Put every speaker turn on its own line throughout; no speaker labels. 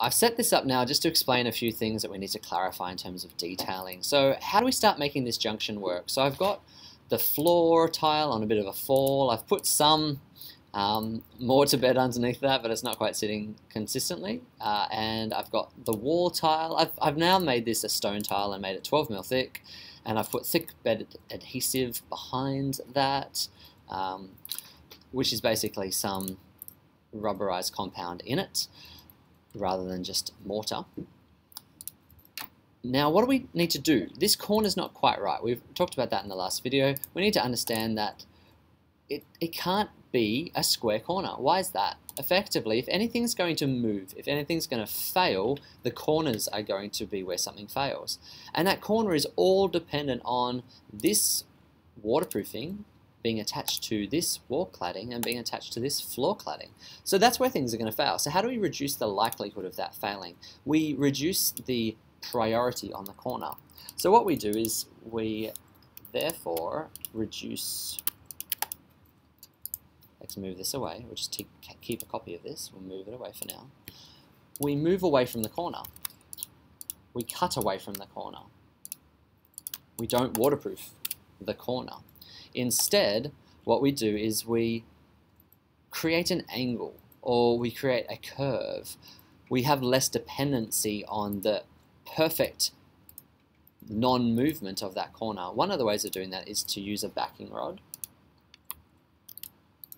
I've set this up now just to explain a few things that we need to clarify in terms of detailing. So how do we start making this junction work? So I've got the floor tile on a bit of a fall. I've put some um, to bed underneath that, but it's not quite sitting consistently. Uh, and I've got the wall tile. I've, I've now made this a stone tile and made it 12 mil thick. And I've put thick bed adhesive behind that, um, which is basically some rubberized compound in it rather than just mortar. Now, what do we need to do? This corner is not quite right. We've talked about that in the last video. We need to understand that it, it can't be a square corner. Why is that? Effectively, if anything's going to move, if anything's going to fail, the corners are going to be where something fails. And that corner is all dependent on this waterproofing being attached to this wall cladding and being attached to this floor cladding. So that's where things are going to fail. So how do we reduce the likelihood of that failing? We reduce the priority on the corner. So what we do is we therefore reduce Let's move this away. We'll just keep a copy of this. We'll move it away for now. We move away from the corner. We cut away from the corner. We don't waterproof the corner. Instead, what we do is we create an angle or we create a curve. We have less dependency on the perfect non-movement of that corner. One of the ways of doing that is to use a backing rod.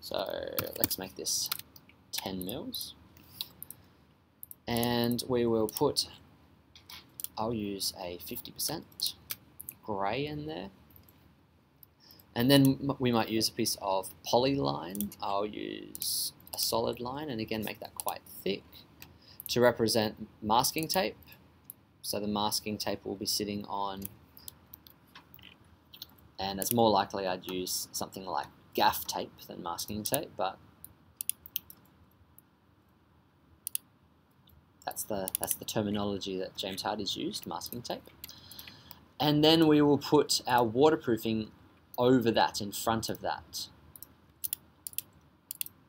So let's make this 10 mils. And we will put, I'll use a 50% grey in there. And then we might use a piece of polyline. I'll use a solid line and again make that quite thick to represent masking tape. So the masking tape will be sitting on and it's more likely I'd use something like gaff tape than masking tape, but that's the that's the terminology that James Hardie's used, masking tape. And then we will put our waterproofing over that, in front of that.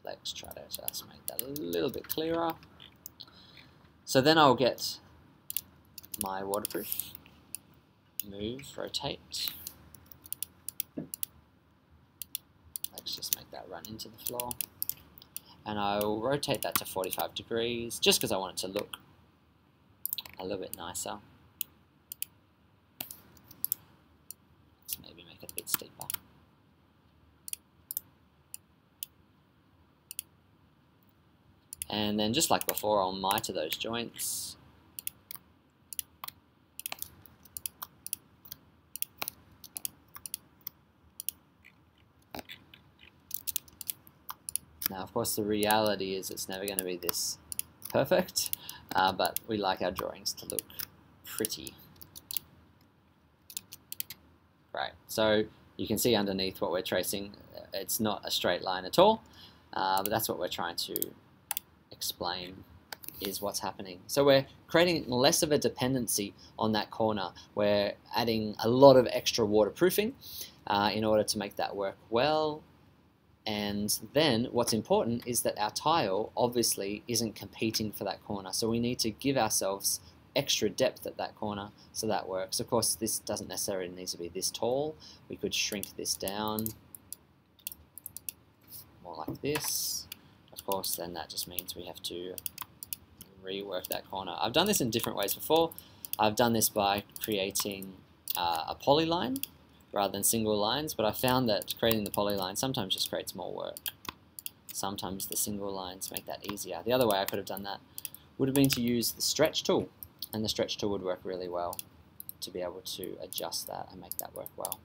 Let's try to just make that a little bit clearer. So then I'll get my waterproof, move, rotate, let's just make that run into the floor. And I'll rotate that to 45 degrees, just because I want it to look a little bit nicer. Let's maybe make it a bit steeper. And then just like before, I'll miter those joints. Now, of course, the reality is it's never going to be this perfect, uh, but we like our drawings to look pretty. Right, so you can see underneath what we're tracing, it's not a straight line at all, uh, but that's what we're trying to explain is what's happening. So we're creating less of a dependency on that corner. We're adding a lot of extra waterproofing uh, in order to make that work well and then what's important is that our tile obviously isn't competing for that corner. So we need to give ourselves extra depth at that corner so that works. Of course, this doesn't necessarily need to be this tall. We could shrink this down more like this. Of course, then that just means we have to rework that corner. I've done this in different ways before. I've done this by creating uh, a polyline rather than single lines, but I found that creating the polyline sometimes just creates more work. Sometimes the single lines make that easier. The other way I could have done that would have been to use the stretch tool, and the stretch tool would work really well to be able to adjust that and make that work well.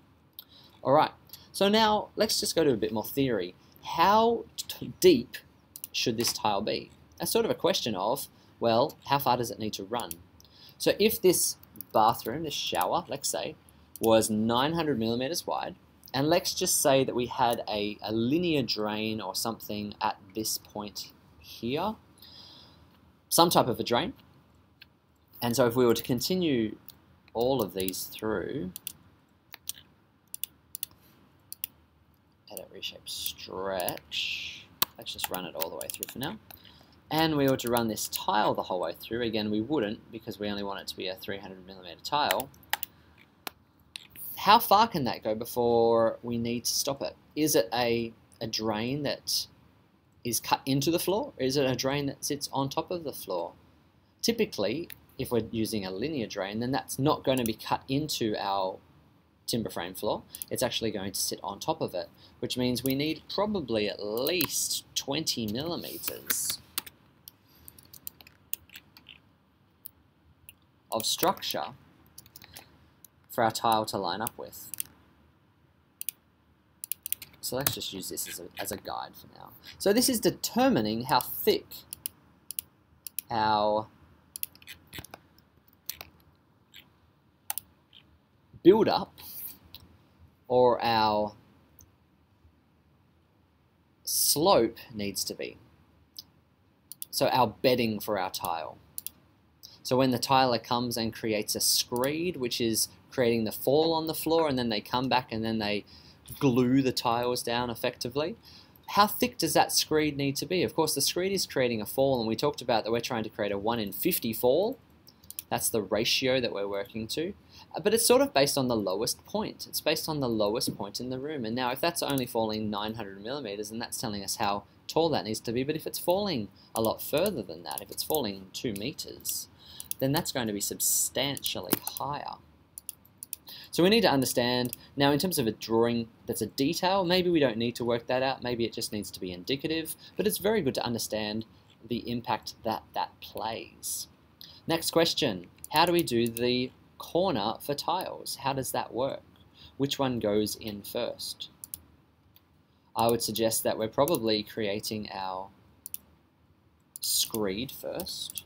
Alright, so now let's just go to a bit more theory. How deep should this tile be? That's sort of a question of, well, how far does it need to run? So if this bathroom, this shower, let's say, was 900 millimeters wide. And let's just say that we had a, a linear drain or something at this point here, some type of a drain. And so if we were to continue all of these through, edit, reshape, stretch, let's just run it all the way through for now. and we were to run this tile the whole way through, again we wouldn't because we only want it to be a 300 millimeter tile, how far can that go before we need to stop it? Is it a, a drain that is cut into the floor? Or is it a drain that sits on top of the floor? Typically, if we're using a linear drain, then that's not going to be cut into our timber frame floor. It's actually going to sit on top of it, which means we need probably at least 20 millimeters of structure for our tile to line up with. So let's just use this as a, as a guide for now. So this is determining how thick our build up or our slope needs to be. So our bedding for our tile. So when the tiler comes and creates a screed, which is creating the fall on the floor, and then they come back and then they glue the tiles down effectively. How thick does that screed need to be? Of course, the screed is creating a fall, and we talked about that we're trying to create a 1 in 50 fall. That's the ratio that we're working to. Uh, but it's sort of based on the lowest point. It's based on the lowest point in the room. And now if that's only falling 900 millimeters, then that's telling us how tall that needs to be. But if it's falling a lot further than that, if it's falling 2 meters, then that's going to be substantially higher. So we need to understand, now in terms of a drawing that's a detail, maybe we don't need to work that out, maybe it just needs to be indicative, but it's very good to understand the impact that that plays. Next question, how do we do the corner for tiles? How does that work? Which one goes in first? I would suggest that we're probably creating our screed first,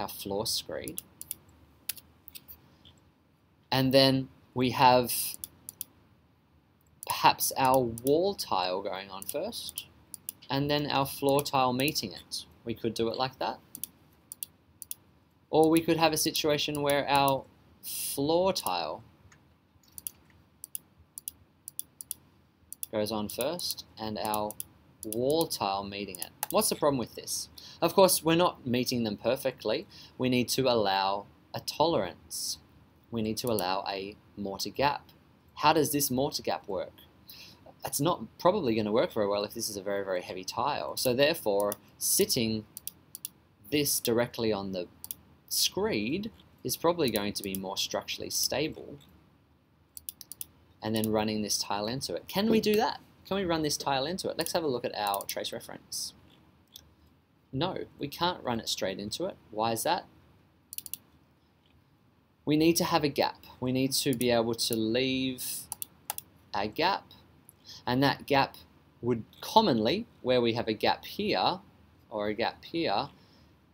our floor screed. And then we have perhaps our wall tile going on first, and then our floor tile meeting it. We could do it like that. Or we could have a situation where our floor tile goes on first, and our wall tile meeting it. What's the problem with this? Of course, we're not meeting them perfectly. We need to allow a tolerance we need to allow a mortar gap. How does this mortar gap work? It's not probably going to work very well if this is a very, very heavy tile. So therefore, sitting this directly on the screed is probably going to be more structurally stable and then running this tile into it. Can we do that? Can we run this tile into it? Let's have a look at our trace reference. No, we can't run it straight into it. Why is that? we need to have a gap. We need to be able to leave a gap, and that gap would commonly, where we have a gap here, or a gap here,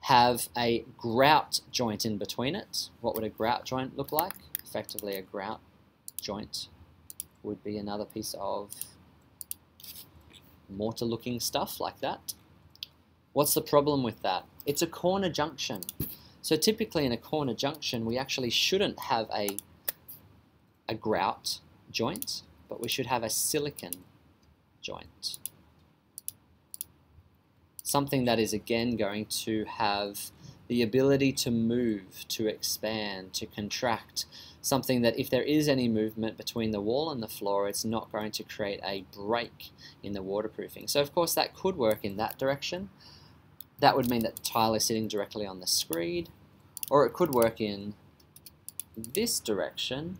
have a grout joint in between it. What would a grout joint look like? Effectively a grout joint would be another piece of mortar looking stuff like that. What's the problem with that? It's a corner junction. So typically in a corner junction, we actually shouldn't have a, a grout joint, but we should have a silicon joint. Something that is again going to have the ability to move, to expand, to contract, something that if there is any movement between the wall and the floor, it's not going to create a break in the waterproofing. So of course that could work in that direction. That would mean that the tile is sitting directly on the screed, or it could work in this direction,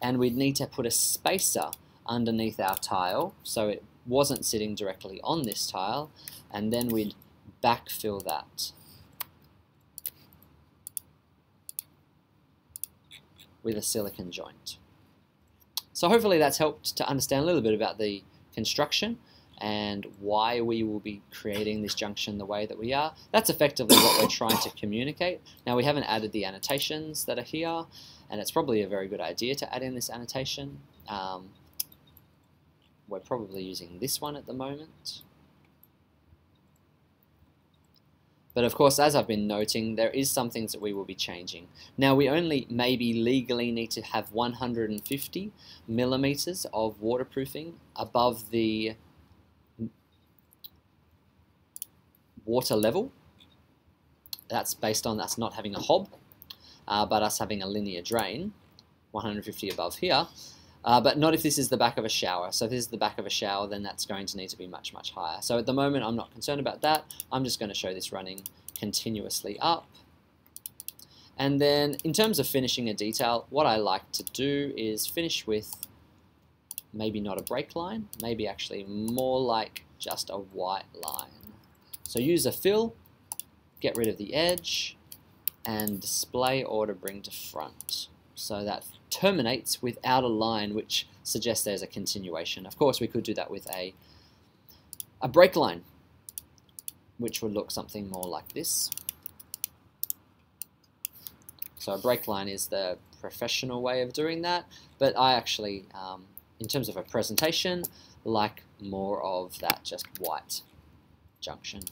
and we'd need to put a spacer underneath our tile so it wasn't sitting directly on this tile, and then we'd backfill that. with a silicon joint. So hopefully that's helped to understand a little bit about the construction and why we will be creating this junction the way that we are. That's effectively what we're trying to communicate. Now we haven't added the annotations that are here, and it's probably a very good idea to add in this annotation. Um, we're probably using this one at the moment. But of course, as I've been noting, there is some things that we will be changing. Now, we only maybe legally need to have 150 millimeters of waterproofing above the water level. That's based on us not having a hob, uh, but us having a linear drain, 150 above here. Uh, but not if this is the back of a shower. So if this is the back of a shower, then that's going to need to be much, much higher. So at the moment, I'm not concerned about that. I'm just going to show this running continuously up. And then in terms of finishing a detail, what I like to do is finish with maybe not a break line, maybe actually more like just a white line. So use a fill, get rid of the edge, and display order bring to front. So that terminates without a line which suggests there's a continuation. Of course, we could do that with a, a break line, which would look something more like this. So a break line is the professional way of doing that, but I actually, um, in terms of a presentation, like more of that just white junction.